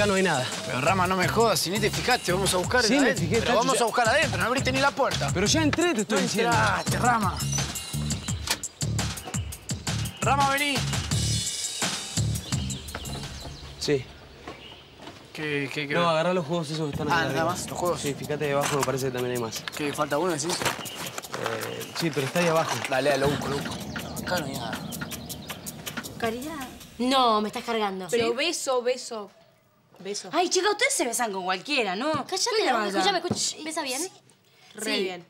No, acá no hay nada. Pero Rama, no me jodas, si ni te fijaste, vamos a buscar Sí, me adentro. fijé, Pero Tacho, vamos ya- a buscar adentro, no abriste ni la puerta. Pero ya entré, te estoy No diciendo. entraste, Rama. Rama, vení. Sí. ¿Qué, qué, qué? No, agarrá los juegos esos que están Ah, nada más, los juegos. Sí, fíjate debajo, me parece que también hay más. ¿Qué, falta uno, decís? Eh, sí, pero está ahí abajo. Dale, lo busco, lo busco. Acá no hay nada. Caridad. No, me estás cargando. Pero beso, beso. Beso. Ay, chica, ustedes se besan con cualquiera, ¿no? Cállate ¿Qué la boca. Escúchame, escúchame. ¿Besa bien? Re sí. bien.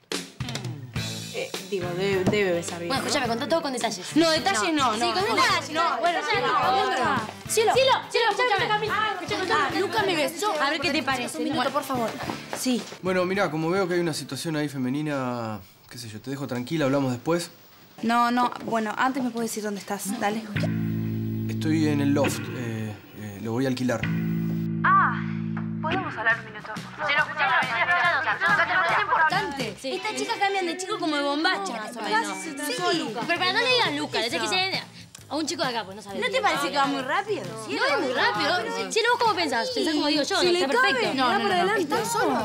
Eh, digo, debe, debe besar bien. Bueno, ¿no? escúchame, contá todo con detalles. No, detalles no, no. Sí, con detalles. No, bueno, no, no. no. Cielo, cielo, cielo, escúchame. Ah, Luca me besó. A ver qué te parece. Un minuto, por favor. Sí. Bueno, mira, como veo que hay una situación ahí femenina, qué sé yo, te dejo tranquila, hablamos después. No, no. Bueno, antes me puedes decir dónde estás. Dale. Estoy en el loft, eh, eh, lo voy a alquilar. ¿Podemos hablar un minuto? Es importante. Estas chicas cambian de chico como de bombacha, más o menos. Sí. Pero para no le digan Luca, le que se a un chico de acá, pues no sabes. ¿No te parece que va muy rápido? No es muy rápido. Cielo, ¿vos cómo pensás? ¿Pensás como digo yo? Si ¿No? le Está cabe, perfecto. no, no, no, no. Están solos.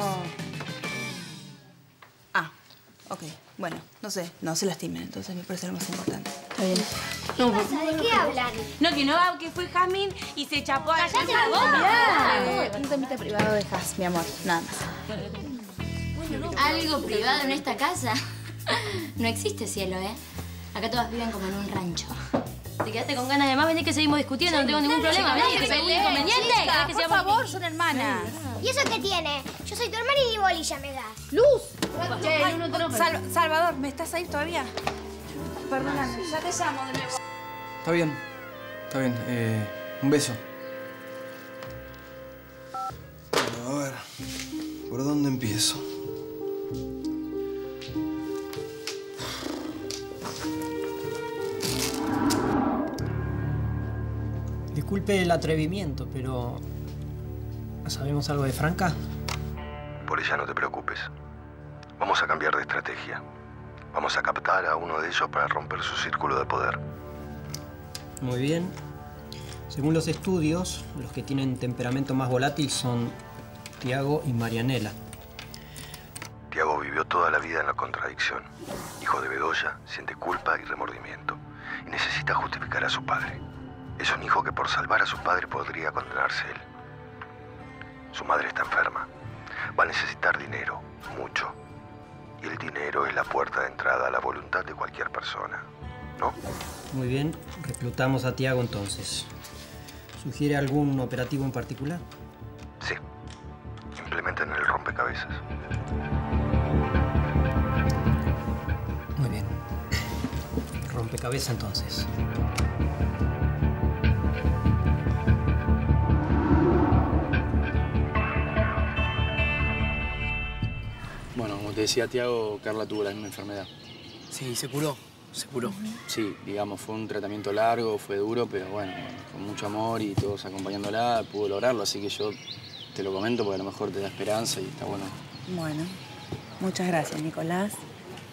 Ah, ok. Bueno, no sé. No se lastimen, entonces me parece lo más importante. Está bien. ¿De qué hablan? No, que no, que fue Jasmine y se chapó a... ¡Cállate la boca! Un temita privado de Jas, mi amor. Nada más. Algo privado en esta casa. No existe cielo, ¿eh? Acá todas viven como en un rancho. ¿Te quedaste con ganas de más? Vení que seguimos discutiendo, no tengo ningún problema. Vení, que soy un inconveniente. ¿Querés que por favor, son hermanas. ¿Y eso qué tiene? Yo soy tu hermana y ni bolilla me das. Sal- Salvador, ¿me estás ahí todavía? Perdóname, ya te llamo de nuevo. Está bien, está bien. eh, un beso. Bueno, a ver, ¿por dónde empiezo? Disculpe el atrevimiento, pero... ¿Sabemos algo de Franca? Por ella no te preocupes. Vamos a cambiar de estrategia. Vamos a captar a uno de ellos para romper su círculo de poder. Muy bien. Según los estudios, los que tienen temperamento más volátil son Tiago y Marianela. Tiago vivió toda la vida en la contradicción. Hijo de Bedoya, siente culpa y remordimiento. Y necesita justificar a su padre. Es un hijo que por salvar a su padre podría condenarse él. Su madre está enferma. Va a necesitar dinero, mucho. Y el dinero es la puerta de entrada a la voluntad de cualquier persona. ¿No? Muy bien, reclutamos a Tiago entonces. ¿Sugiere algún operativo en particular? Sí. Implementen el rompecabezas. Muy bien. Rompecabezas entonces. Te decía Tiago, Carla tuvo la misma enfermedad. Sí, se curó, se curó. Sí, digamos, fue un tratamiento largo, fue duro, pero bueno, con mucho amor y todos acompañándola, pudo lograrlo. Así que yo te lo comento porque a lo mejor te da esperanza y está bueno. Bueno, muchas gracias, Nicolás.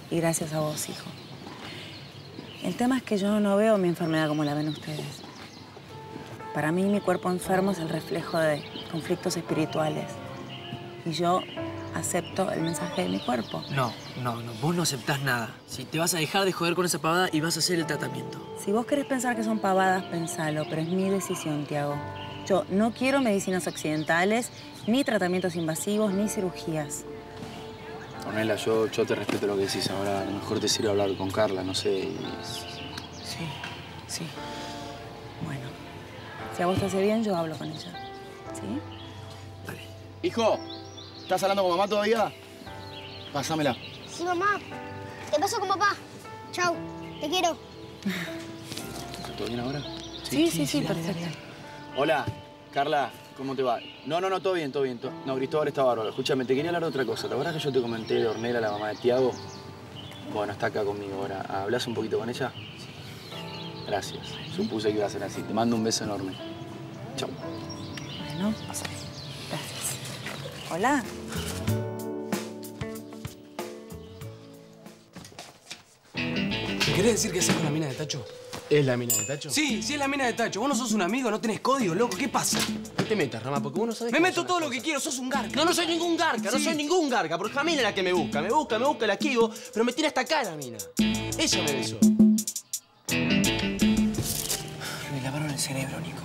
Y gracias a vos, hijo. El tema es que yo no veo mi enfermedad como la ven ustedes. Para mí, mi cuerpo enfermo es el reflejo de conflictos espirituales. Y yo acepto el mensaje de mi cuerpo. No, no, no. Vos no aceptás nada. Si te vas a dejar de joder con esa pavada y vas a hacer el tratamiento. Si vos querés pensar que son pavadas, pensalo, pero es mi decisión, Tiago. Yo no quiero medicinas occidentales, ni tratamientos invasivos, ni cirugías. Ornella, yo, yo te respeto lo que decís. Ahora a lo mejor te sirve hablar con Carla, no sé. y- Sí, sí. Bueno, si a vos te hace bien, yo hablo con ella. ¿Sí? Hijo, ¿estás hablando con mamá todavía? Pásamela. Sí, mamá. Te paso con papá. Chau. Te quiero. ¿Todo bien ahora? Sí, sí, sí, perfecto. Hola, Carla, ¿cómo te va? No, no, no, todo bien, todo bien. to- No, Cristóbal está bárbaro. Escúchame, te quería hablar de otra cosa. ¿Te acuerdas que yo te comenté de Ornella, la mamá de Tiago? Bueno, está acá conmigo ahora. ¿Hablas un poquito con ella? Gracias. Supuse que iba a ser así. Te mando un beso enorme. Chau. Bueno, gracias. Hola. ¿Me querés decir qué haces con la mina de Tacho? ¿Es la mina de Tacho? Sí, sí es la mina de Tacho. Vos no sos un amigo, no tenés código, loco. ¿Qué pasa? No te metas, Rama, porque vos no sabés Me meto todo lo que quiero, sos un garca. No, no soy ningún garca, no soy ningún garca, porque Jamila es la que me busca. Me busca, me busca, la esquivo, pero me tira hasta acá la mina. Ella me besó. Le lavaron el cerebro, Nico.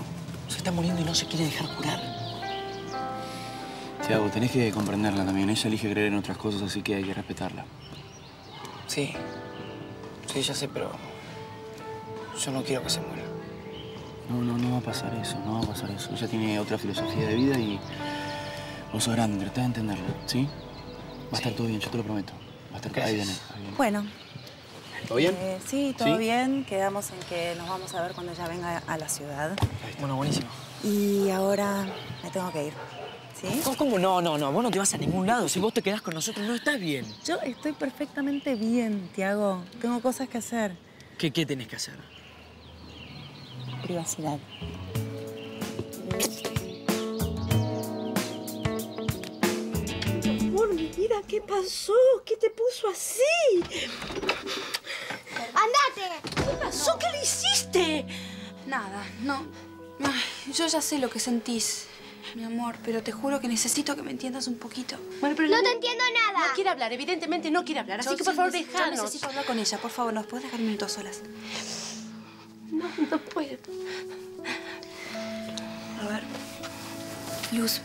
Se está muriendo y no se quiere dejar curar. Tiago, tenés que comprenderla también. Ella elige creer en otras cosas, así que hay que respetarla. Sí. Sí, ya sé, pero... Yo no quiero que se muera. No, no, no va a pasar eso, no va a pasar eso. Ella tiene otra filosofía de vida y vos sos grande, tratá de entenderla, ¿sí? Va a estar todo bien, yo te lo prometo. Va a estar ahí viene. Bueno, ¿Todo bien? eh, sí, todo ¿Sí? bien. Quedamos en que nos vamos a ver cuando ella venga a la ciudad. Bueno, buenísimo. Y ahora me tengo que ir. ¿Sí? ¿Cómo, cómo? No, no, no. Vos no te vas a ningún lado. Si vos te quedás con nosotros, no estás bien. Yo estoy perfectamente bien, Tiago. Tengo cosas que hacer. ¿Qué, qué tenés que hacer? Privacidad. Amor, mi vida, ¿qué pasó? ¿Qué te puso así? ¡Andate! ¿Qué pasó? ¿Qué le hiciste? Nada, no. Ay, yo ya sé lo que sentís, mi amor, pero te juro que necesito que me entiendas un poquito. Bueno, pero No te entiendo nada. No quiere hablar, evidentemente no quiere hablar. Así Yo que por favor, yo déjanos. necesito hablar con ella, por favor. ¿Nos puedes dejar minutos solas? No, no puedo. A ver. Luz.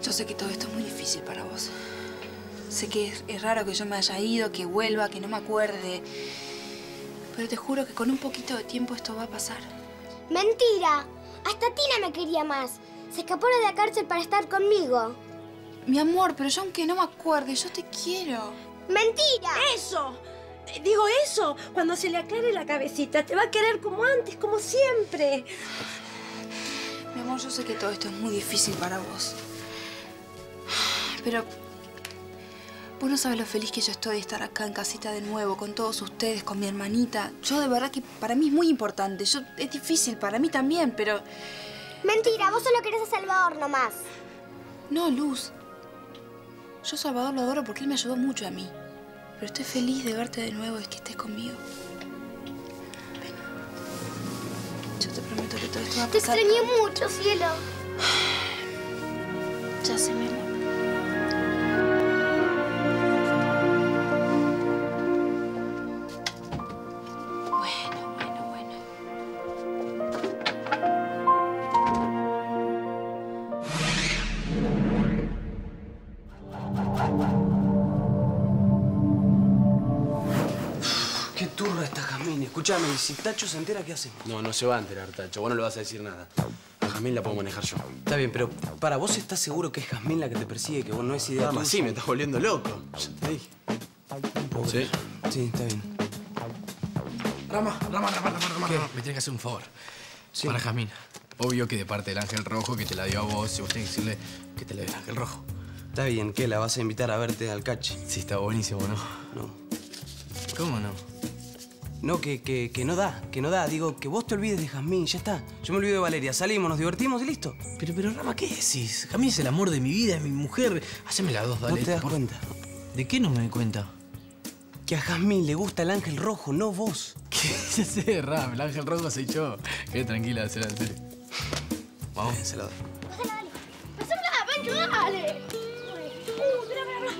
Yo sé que todo esto es muy difícil para vos. Sé que es, es raro que yo me haya ido, que vuelva, que no me acuerde. Pero te juro que con un poquito de tiempo esto va a pasar. Mentira. Hasta Tina me quería más. Se escapó de la cárcel para estar conmigo. Mi amor, pero yo aunque no me acuerde, yo te quiero. ¡Mentira! Eso. Eh, Digo eso. Cuando se le aclare la cabecita, te va a querer como antes, como siempre. Mi amor, yo sé que todo esto es muy difícil para vos. Pero vos no sabes lo feliz que yo estoy de estar acá en casita de nuevo, con todos ustedes, con mi hermanita. Yo de verdad que para mí es muy importante. Yo, es difícil para mí también, pero... Mentira, vos solo querés a Salvador nomás. No, Luz. Yo a Salvador lo adoro porque él me ayudó mucho a mí. Pero estoy feliz de verte de nuevo y que estés conmigo. Ven. Yo te prometo que todo esto va a Te pasar. extrañé mucho, cielo. Ya sé, mi amor. Y si Tacho se entera, ¿qué hacemos? No, no se va a enterar, Tacho. Vos no le vas a decir nada. A Jamil la puedo manejar yo. Está bien, pero para vos estás seguro que es Jazmín la que te persigue, que vos no es idea Rama, tuya? sí, me estás volviendo loco. Ya te dije. ¿Sí? Sí, está bien. Rama, Rama, Rama, Rama, Rama. ¿Qué? Me tienes que hacer un favor. Para Jazmín. Obvio que de parte del Ángel Rojo que te la dio a vos, si vos tenés que decirle que te la dio el Ángel Rojo. Está bien, ¿qué? ¿La vas a invitar a verte al cachi? Sí, está buenísimo, ¿no? No. ¿Cómo no? No, que, que, que no da, que no da. Digo, que vos te olvides de Jazmín, ya está. Yo me olvido de Valeria. Salimos, nos divertimos y listo. Pero, pero, Rama, ¿qué decís? Jazmín es el amor de mi vida, es mi mujer. Haceme las dos, dale. ¿No te das por- cuenta? ¿De qué no me doy cuenta? Que a Jazmín le gusta el ángel rojo, no vos. ¿Qué? Ya sé, Ram, el Ángel Rojo soy yo. Quédate tranquila, será en serio. Vamos. Se lo doy. Pancho, dale. Uh, mira, mira, mira.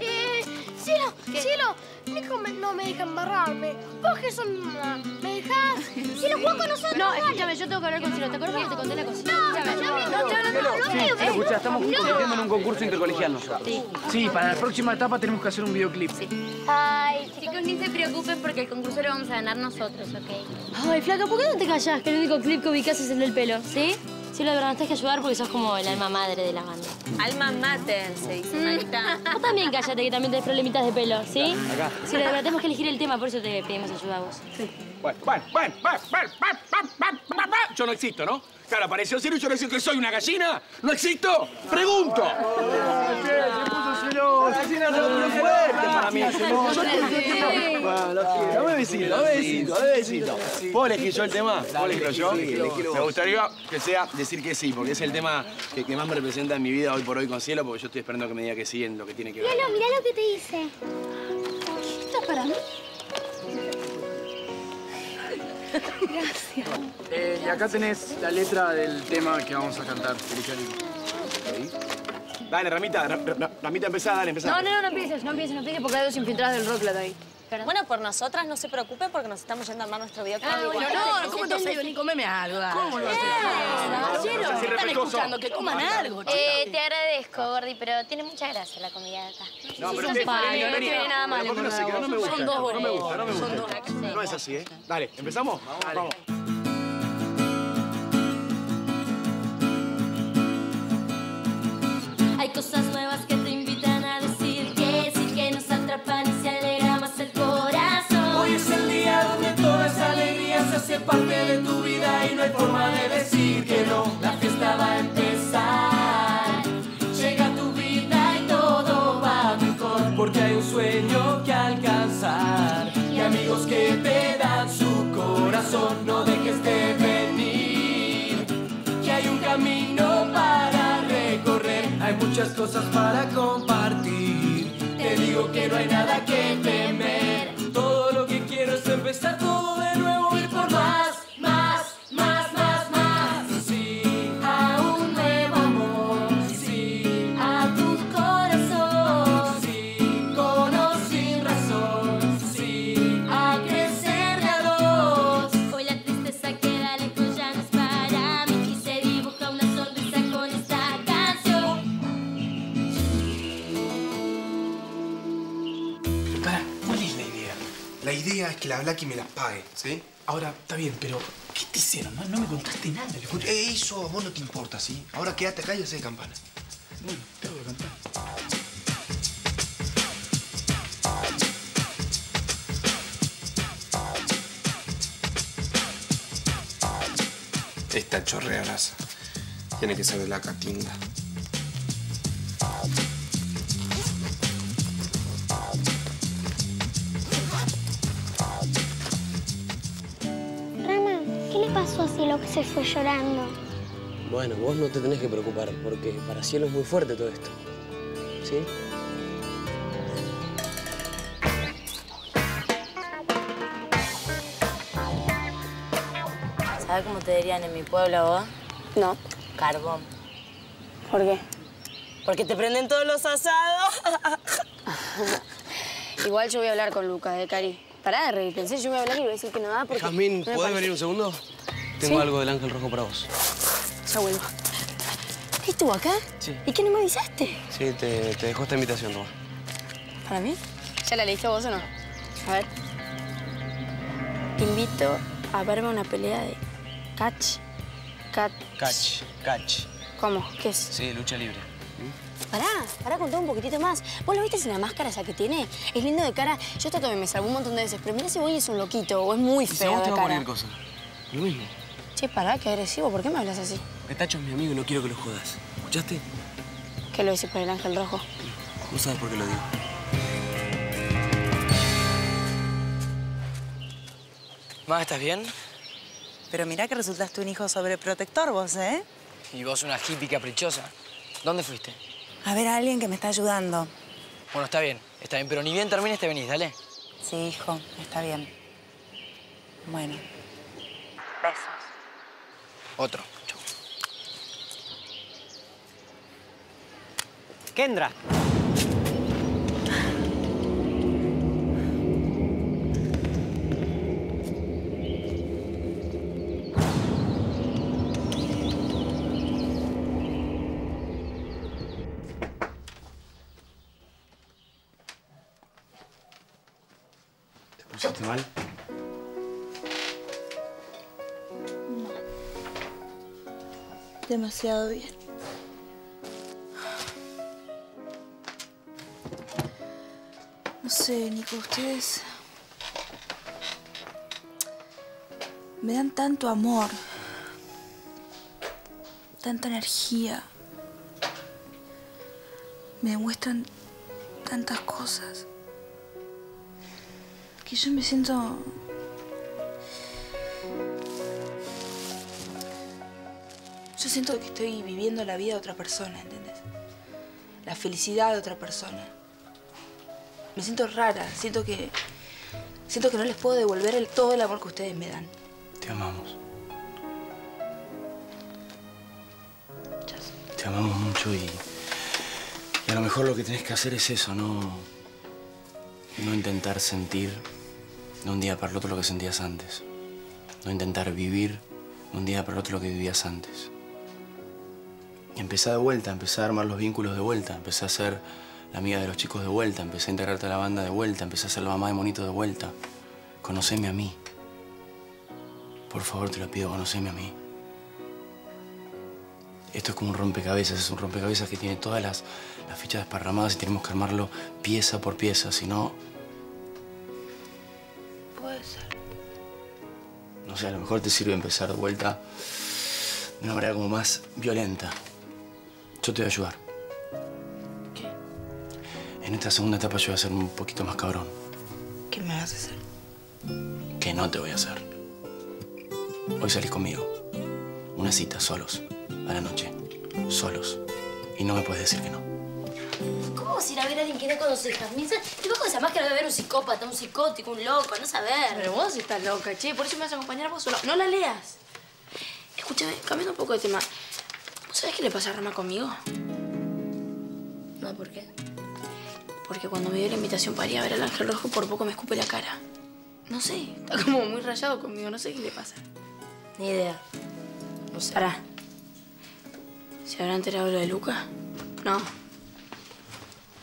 Eh, cielo, cielo. No me deja embarrarme. Vos que sos mi mamá, ¿me dejás? Cielo, jugá con nosotros. No, escúchame, yo tengo que hablar con Cielo. ¿Te acuerdas que te conté la cocina? No, no, no, no, no, no, no, Sí, no, escucha, estamos no. compitiendo en un concurso intercolegial nosotros. Sí. Sí, para la próxima etapa tenemos que hacer un videoclip. Ay, Chicos, ni se preocupen porque el concurso lo vamos a ganar nosotros, ¿ok? Ay, flaca, ¿por qué no te callás? Que el único clip que ubicás es el del pelo, ¿sí? Sí, la verdad, nos tenés que ayudar porque sos como el alma madre de la banda. Alma mater, se dice, manita. Vos también cállate, que también tenés problemitas de pelo, ¿sí? Acá. Sí, la verdad, tenemos que elegir el tema, por eso te pedimos ayuda a vos. Bueno, bueno, bueno, bueno, bueno, Yo no existo, ¿no? Claro, apareció Ciro y yo no decir que soy una gallina. ¿No existo? ¡Pregunto! Dame besito, dame besito, dame ¿Puedo elegir yo el tema? ¿Puedo elegirlo yo? Me gustaría que sea decir que sí, porque es el tema que, que más me representa en mi vida hoy por hoy con Cielo, porque yo estoy esperando que me diga que sí en lo que tiene que ver. Mirá lo que te dice. ¿Esto es para mí? Gracias. Eh, y acá tenés la letra del tema que vamos a cantar, Felicidades. Dale, Ramita, Ra- Ra- Ramita, empezá, dale, empezá. No, no, no, no empieces, no empieces, no empieces porque hay dos infiltrados del Rocklet ahí. Bueno, por nosotras no se preocupe porque nos estamos yendo a armar nuestro videoclip. Ah, bueno, no, ¿cómo te vas a ir? Vení, comeme algo. ¿Cómo lo haces? Así están escuchando, que coman algo. Eh, te agradezco, Gordi, pero tiene mucha gracia la comida de acá. No, pero no tiene nada malo. Pero ¿por qué no se? No me gusta. Son dos No me gusta, no me. No es así, ¿eh? Dale, ¿empezamos? Vamos. Hay cosas nuevas que y no hay forma de decir que no. La fiesta va a empezar. Llega tu vida y todo va mejor porque hay un sueño que alcanzar y amigos que te dan su corazón. No dejes de venir, que hay un camino para recorrer. Hay muchas cosas para compartir. Te digo que no hay nada que temer. Que la Blacky me las pague, ¿sí? Ahora, está bien, pero ¿qué te hicieron? No, no me contaste nada. Eh, eso a vos no te importa, ¿sí? Ahora quédate acá y hacé campana. Bueno, tengo que cantar. Esta chorrea grasa. Tiene que ser de la catinga. Cielo que se fue llorando? Bueno, vos no te tenés que preocupar, porque para Cielo es muy fuerte todo esto. ¿Sí? ¿Sabes cómo te dirían en mi pueblo vos? No. Carbón. ¿Por qué? Porque te prenden todos los asados. Igual yo voy a hablar con Lucas, de Cari. Pará de reír, pensé, yo voy a hablar y le voy a decir que no da porque... Jazmín, no me ¿podés parece- venir un segundo? Tengo ¿Sí? algo del ángel rojo para vos. Ya vuelvo. ¿Qué estuvo acá? Sí. ¿Y qué no me avisaste? Sí, te, te dejo esta invitación, Roma. ¿Para mí? ¿Ya la leíste vos o no? A ver. Te invito a verme una pelea de catch. Catch. Catch, catch. ¿Cómo? ¿Qué es? Sí, lucha libre. Pará, pará, contá un poquitito más. ¿Vos lo viste sin la máscara esa que tiene? Es lindo de cara. Yo esto también me salvó un montón de veces, pero mirá si voy es un loquito o es muy Y si feo vos de te va a cara. cualquier cosa. Lo mismo. Che, pará, qué agresivo. ¿Por qué me hablas así? Petacho es mi amigo y no quiero que lo jodas. ¿Escuchaste? ¿Qué lo decís por el ángel rojo? No sabes por qué lo digo. Ma, ¿estás bien? Pero mirá que resultaste un hijo sobreprotector vos, ¿eh? Y vos una hippie caprichosa. ¿Dónde fuiste? A ver a alguien que me está ayudando. Bueno, está bien, está bien, pero ni bien termines te venís, dale. Sí, hijo, está bien. Bueno. Besos. Otro. Kendra. Demasiado bien. No sé, Nico, ustedes me dan tanto amor, tanta energía, me demuestran tantas cosas que yo me siento siento que estoy viviendo la vida de otra persona, ¿entendés? La felicidad de otra persona. Me siento rara, siento que Siento que no les puedo devolver el, todo el amor que ustedes me dan. Te amamos. Te amamos mucho y, y a lo mejor lo que tenés que hacer es eso, no, no intentar sentir de un día para el otro lo que sentías antes. No intentar vivir de un día para el otro lo que vivías antes. Y empezá de vuelta, empezá a armar los vínculos de vuelta, empezá a ser la amiga de los chicos de vuelta, empecé a integrarte a la banda de vuelta, empecé a ser la mamá de Monito de vuelta. Conoceme a mí. Por favor, te lo pido, conoceme a mí. Esto es como un rompecabezas, es un rompecabezas que tiene todas las, las fichas desparramadas y tenemos que armarlo pieza por pieza, si no, Puede ser. no sé, a lo mejor te sirve empezar de vuelta de una manera como más violenta. Yo te voy a ayudar. ¿Qué? En esta segunda etapa yo voy a ser un poquito más cabrón. ¿Qué me vas a hacer? Que no te voy a hacer. Hoy salís conmigo. Una cita, solos. A la noche. Solos. Y no me puedes decir que no. ¿Cómo vas a ir a ver a alguien que no conoces, Jazmín? Te vas con esa máscara de ver un psicópata, un psicótico, un loco, no saber. Pero vos estás loca, che. Por eso me vas a acompañar vos solo. No la leas. Escúchame, cambiando un poco de tema. ¿Vos sabés qué le pasa a Rama conmigo? No, ¿por qué? Porque cuando me dio la invitación para ir a ver al Ángel Rojo, por poco me escupe la cara. No sé, está como muy rayado conmigo. No sé qué le pasa. Ni idea. No sé. Pará. ¿Se habrá enterado lo de Luca? No.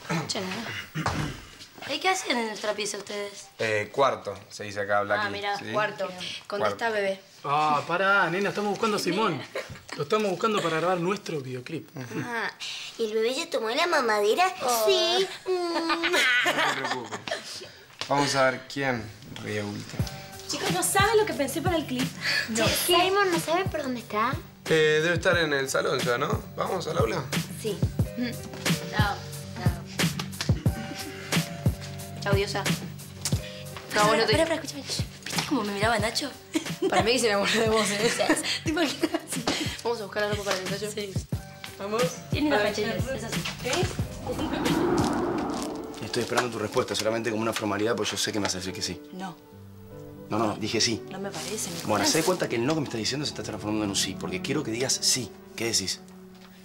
Che, nada. ¿Y qué hacen en nuestra pieza ustedes? Eh, cuarto, se dice acá, Blacky. Ah, mira, ¿sí? cuarto. Contesta, bebé. Ah, pará, nena, estamos buscando a Simón. Lo estamos buscando para grabar nuestro videoclip. Ah, ¿y el bebé ya tomó la mamadera? Sí. No te preocupes. Vamos a ver quién ríe último. Chicos, ¿no saben lo que pensé para el clip? No. Simon, ¿no sabe por dónde está? Eh, debe estar en el salón ya, ¿no? ¿Vamos al aula? Sí. Chao. Diosa. No, bueno, te- Espera, espera, escúchame. ¿Viste cómo me miraba Nacho? Para mí que se enamoró de vos, ¿eh? ¿Te imaginas? Vamos a buscar la ropa para el ensayo. Sí. Vamos. Tiene ver, fachera, es así. Estoy esperando tu respuesta, solamente como una formalidad, porque yo sé que me vas a decir que sí. No, No, no, dije sí. no me parece, Nicolás. Bueno, se da cuenta que el no que me está diciendo se está transformando en un sí, porque quiero que digas sí. ¿Qué decís?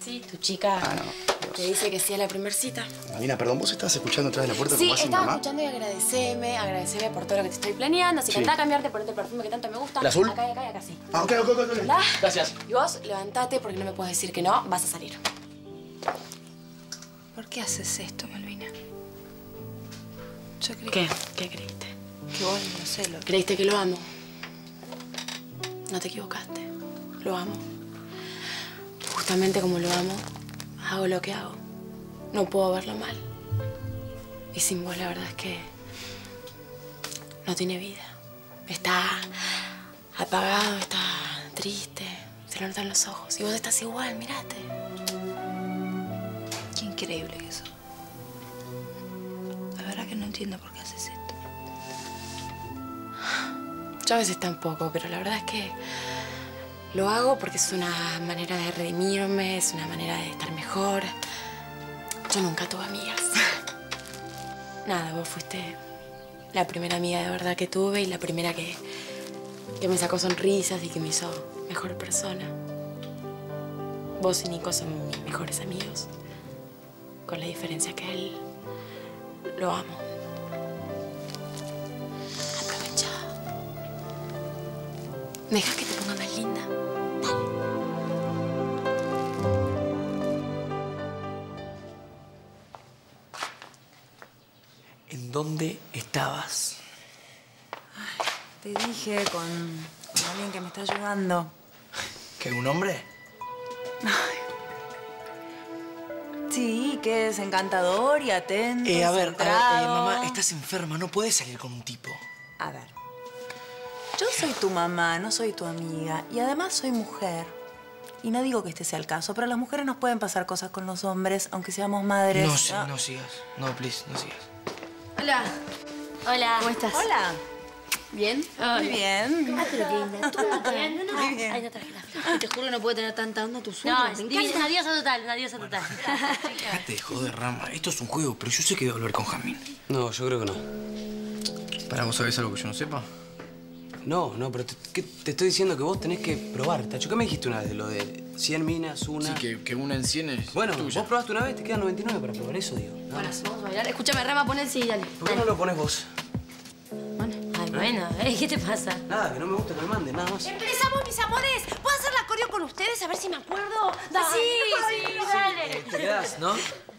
Sí, tu chica Ah, no. Te dice que sí a la primera cita. Marina, perdón, vos estabas escuchando atrás de la puerta Sí, como hace mi estaba escuchando y agradeceme, agradeceme por todo lo que te estoy planeando. Así que Sí. anda a cambiarte, ponete el perfume que tanto me gusta. ¿El azul? Acá y acá y acá, sí. Ah, ok, ok, ok. ok. Hola. Gracias. Y vos, levantate porque no me puedes decir que no, vas a salir. ¿Por qué haces esto, Malvina? Yo creí ¿Qué? ¿Qué creíste? que vos, no sé, lo ¿Creíste que lo amo? No te equivocaste. Lo amo. Justamente como lo amo, hago lo que hago. No puedo verlo mal. Y sin vos la verdad es que no tiene vida. Está apagado, está triste, se le notan los ojos. Y vos estás igual, mirate. Qué increíble que eso. La verdad que no entiendo por qué haces esto. Yo a veces tampoco, pero la verdad es que lo hago porque es una manera de redimirme, es una manera de estar mejor. Yo nunca tuve amigas. Nada, vos fuiste la primera amiga de verdad que tuve y la primera que, que me sacó sonrisas y que me hizo mejor persona. Vos y Nico son mis mejores amigos, con la diferencia que él lo amo. Aprovecha. ¿Me dejas que te más linda? ¿En dónde estabas? Te dije con, con alguien que me está ayudando. ¿Que un hombre? Sí, que es encantador y atento. Eh, a ver, a ver, eh, mamá, estás enferma, no puedes salir con un tipo. A ver. Yo soy tu mamá, no soy tu amiga. Y además soy mujer. Y no digo que este sea el caso, pero a las mujeres nos pueden pasar cosas con los hombres, aunque seamos madres. No, sí, no sigas. No, please, no sigas. Hola. Hola. ¿Cómo estás? Hola. ¿Bien? Muy bien. Ah, pero qué linda. ¿Tú no bien? No, no. Muy bien. Ay, no traje la te juro que no puede tener tanta onda tu sueño. No, es una diosa total, una diosa total. Dejate de joder, Rama. Esto es un juego, pero yo sé que debo hablar con Jamín. No, yo creo que no. ¿Para vos sabés algo que yo no sepa? No, no, pero te, ¿qué- te estoy diciendo que vos tenés que probar, Tacho. ¿Qué me dijiste una vez de lo de 100 minas, una? Sí, que, que una en 100 es Bueno, tuya. vos probaste una vez, te quedan 99 para probar eso, digo. Bueno, vamos a bailar. Escúchame, Rama, pon el sí, dale. ¿Por qué no lo pones vos? Ay, bueno, ¿eh? ¿qué te pasa? Nada, que no me gusta que me manden, nada más. Empezamos, mis amores. ¿Puedo hacer la coreo con ustedes? A ver si me acuerdo. Dale, Sí, sí, no. dale. Te quedás, ¿no?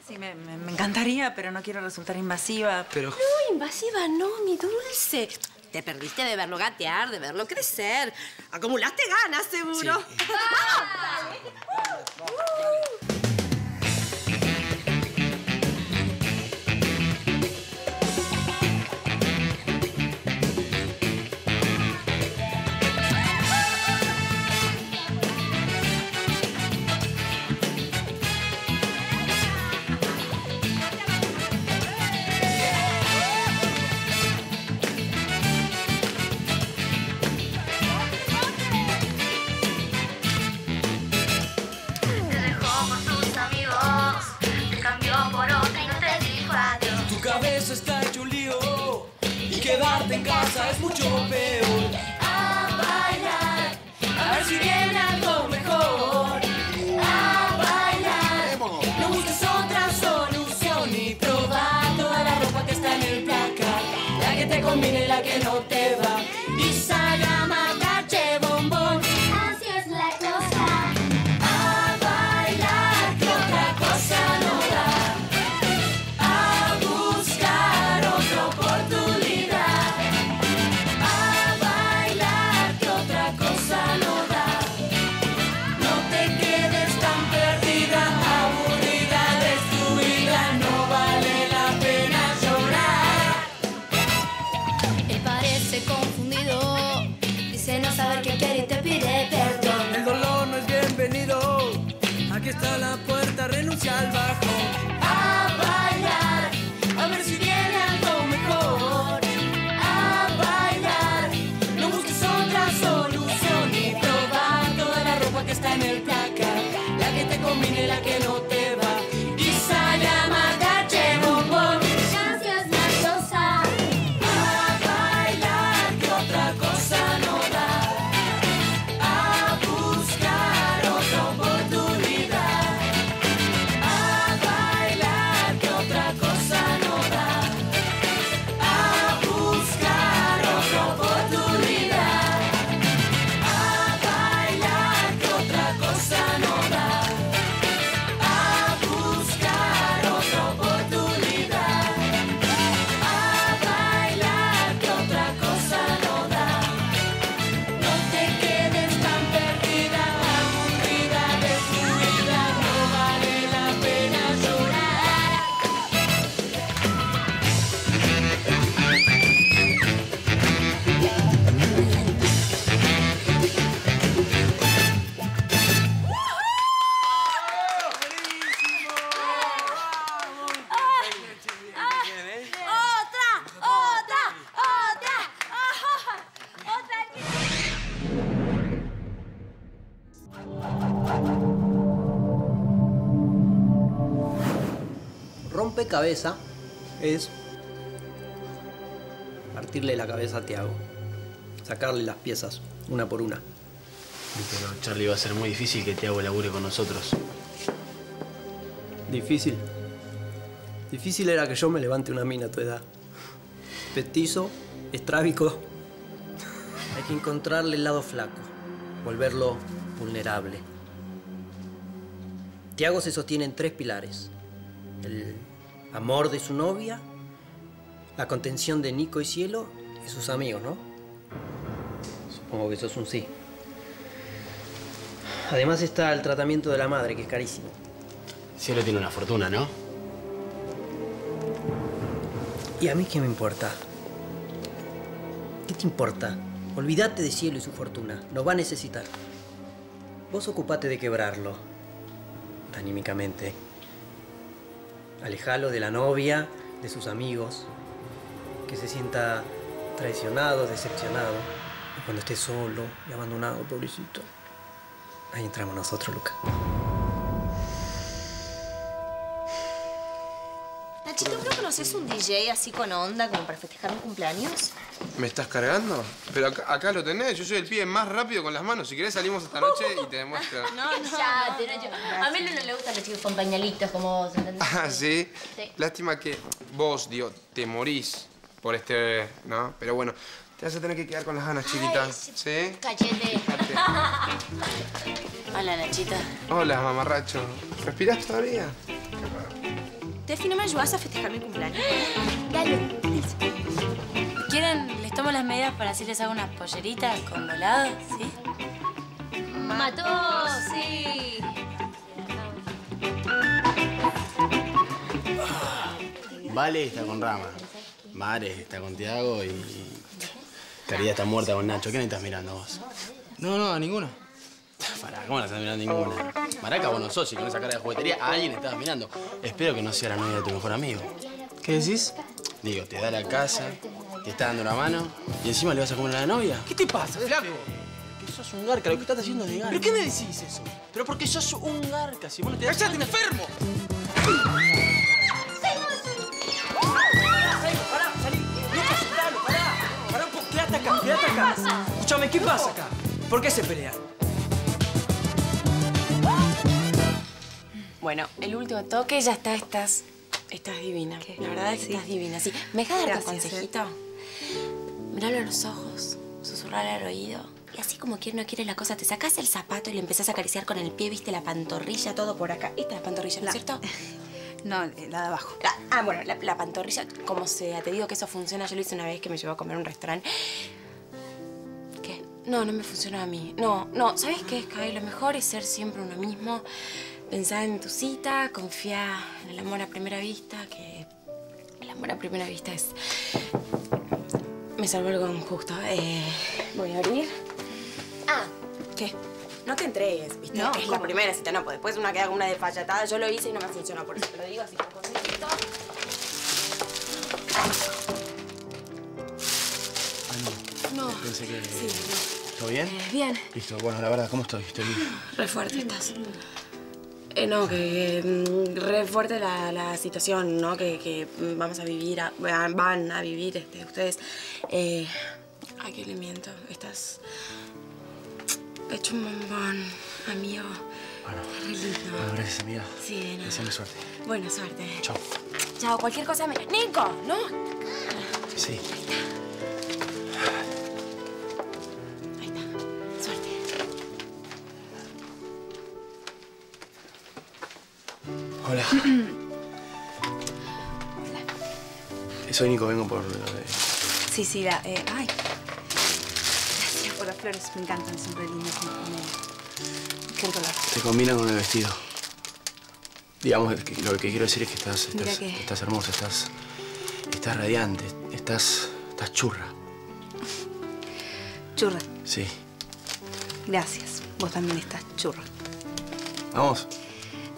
Sí, me, me- me encantaría, pero no quiero resultar invasiva. Pero... No, invasiva, no, mi dulce. Te perdiste de verlo gatear, de verlo crecer. Acumulaste ganas, seguro. Te Rompecabeza es partirle la cabeza a Tiago. Sacarle las piezas, una por una. Pero, Charlie, va a ser muy difícil que Tiago labure con nosotros. Difícil. Difícil era que yo me levante una mina a tu edad. Petizo, estrábico. Hay que encontrarle el lado flaco, volverlo vulnerable. Tiago se sostiene en tres pilares. Amor de su novia, la contención de Nico y Cielo y sus amigos, ¿no? Supongo que eso es un sí. Además está el tratamiento de la madre, que es carísimo. Cielo tiene una fortuna, ¿no? ¿Y a mí qué me importa? ¿Qué te importa? Olvídate de Cielo y su fortuna. Nos va a necesitar. Vos ocupate de quebrarlo. Anímicamente. Alejalo de la novia, de sus amigos. Que se sienta traicionado, decepcionado. Y cuando esté solo y abandonado, pobrecito. Ahí entramos nosotros, Luca. Haces un DJ así con onda como para festejar mi cumpleaños? ¿Me estás cargando? Pero acá, acá lo tenés. Yo soy el pibe más rápido con las manos. Si querés salimos esta noche y te demuestro. No, no. A mí no, no le gustan los chicos con pañalitos como vos, ¿entendés? Ah, ¿sí? Sí. Lástima que vos, digo, te morís por este... ¿no? Pero bueno, te vas a tener que quedar con las ganas, chiquita. ¿Sí? Cachete. Hola, Nachita. Hola, mamarracho. ¿Respirás todavía? Tefi, ¿no me ayudas a festejar mi cumpleaños? Dale. ¿Quieren? Les tomo las medidas para así les hago unas polleritas con volado, ¿sí? Mató, sí. Vale está con Rama. Mare está con Tiago y... Caridad está muerta con Nacho. ¿Qué necesitas mirando vos? No, no, a ninguno. Pará, ¿cómo la estás mirando ninguna? Maraca, vos no sos y con esa cara de juguetería a alguien estabas mirando. Espero que no sea la novia de tu mejor amigo. ¿Qué decís? Digo, te da la casa, te está dando la mano y encima le vas a comer a la novia. ¿Qué te pasa, flaco? Que sos un garca, lo que estás haciendo es de garca. ¿Pero qué me decís eso? Pero porque sos un garca, si vos no te das ¡Cállate, enfermo! Quédate acá, quédate acá. Escúchame, ¿qué pasa acá? ¿Por qué se pelean? Bueno, el último toque, ya está, estás... Estás divina. La verdad es que estás divina. Sí. ¿Me dejas darte un Gracias, consejito? Míralo a los ojos, susurrarle al oído. Y así como quien no quiere la cosa, te sacas el zapato y le empezás a acariciar con el pie, viste, la pantorrilla, todo por acá. Esta es la pantorrilla, ¿no es cierto? No, eh, la de abajo. La- ah, bueno, la, la pantorrilla, como sea, te digo que eso funciona. Yo lo hice una vez que me llevó a comer a un restaurante. ¿Qué? No, no me funcionó a mí. No, no, ¿sabes qué, Sky? Lo mejor es ser siempre uno mismo. Pensar en tu cita, confiar en el amor a primera vista, que el amor a primera vista es... Me salvó algo justo. Eh, voy a abrir. Ah, ¿qué? No te entregues, ¿viste? No, es la primera cita, no, pues después una queda con una desfallatada. Yo lo hice y no me funcionó, por eso te lo digo así con consejito. No. Pensé que... Sí, ¿Todo bien? Eh, bien. Listo, bueno, la verdad, ¿cómo estoy? Estoy bien. Re fuerte estás. Eh, no, que, que, mm, re fuerte la, la situación, ¿no? Que, que mm, vamos a vivir, a- van a vivir este, ustedes. Eh, ay, qué le miento. Estás hecho un bombón, amigo. Bueno. Re lindo. Bueno, gracias, amiga. Sí, de nada. Deseame suerte. Buena suerte. Chao. Chao, cualquier cosa me... ¡Nico! ¿No? Sí. Suerte. Hola. Soy Nico, vengo por lo de... Sí, sí, la, eh, ay. Gracias por las flores, me encantan, siempre lindas. Qué color. Te combina con el vestido. Digamos, lo que quiero decir es que estás, estás, que- estás hermosa, estás, estás radiante, estás, estás churra. Churra, Sí. gracias. Vos también estás churra. Vamos.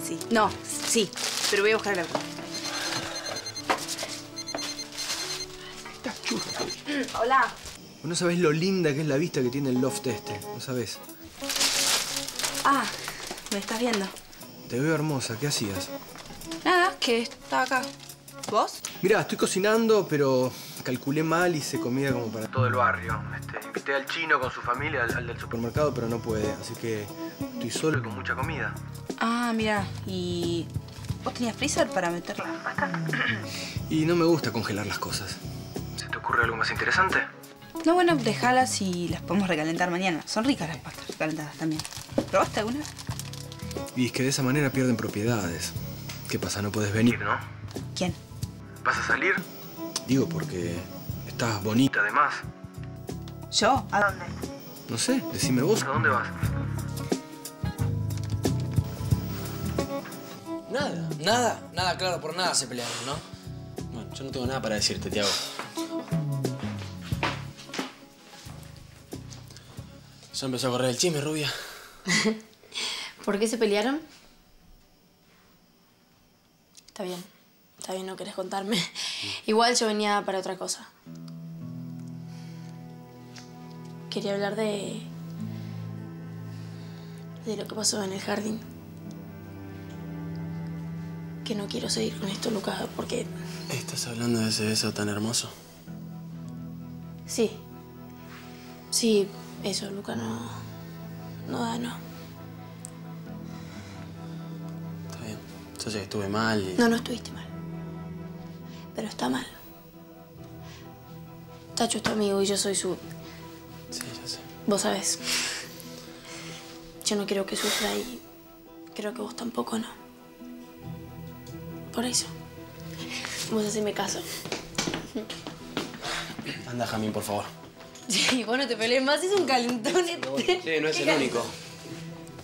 Sí. No, sí, pero voy a buscar el auto. Estás churra. Hola. Vos no sabés lo linda que es la vista que tiene el loft este, ¿no sabés? Ah, ¿me estás viendo? Te veo hermosa, ¿qué hacías? Nada, que estaba acá. ¿Vos? Mirá, estoy cocinando, pero calculé mal y se comida como para todo el barrio. Este, invité al chino con su familia al, al del supermercado, pero no puede, así que estoy solo y con mucha comida. Ah, mira, y... ¿Vos tenías freezer para meterla? Y no me gusta congelar las cosas. ¿Se te ocurre algo más interesante? No, bueno, dejalas y las podemos recalentar mañana. Son ricas las pastas recalentadas también. ¿Probaste alguna? Y es que de esa manera pierden propiedades. ¿Qué pasa? No puedes venir, ¿no? ¿Quién? ¿Vas a salir? Digo, porque estás bonita además. ¿Yo? ¿A dónde? No sé, decime vos. ¿A dónde vas? Nada, nada, nada, claro, por nada se pelearon, ¿no? Bueno, yo no tengo nada para decirte, Tiago. Ya empezó a correr el chisme, rubia. ¿Por qué se pelearon? Está bien. Está bien, no querés contarme. Igual yo venía para otra cosa. Quería hablar de... de lo que pasó en el jardín. Que no quiero seguir con esto, Luca, porque ¿Estás hablando de ese beso tan hermoso? sí. Sí, eso, Luca, no. No da, no. Está bien. Yo sé que estuve mal y... No, no estuviste mal. Pero está mal. Tacho es tu amigo y yo soy su. Sí, ya sé. Vos sabés. Yo no quiero que sufra y creo que vos tampoco, ¿no? Por eso. Vos haceme caso. Anda, Jamín, por favor. Sí, vos no te pelees más, es un calentón. este. Sí, no es el único.